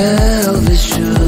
tell the truth.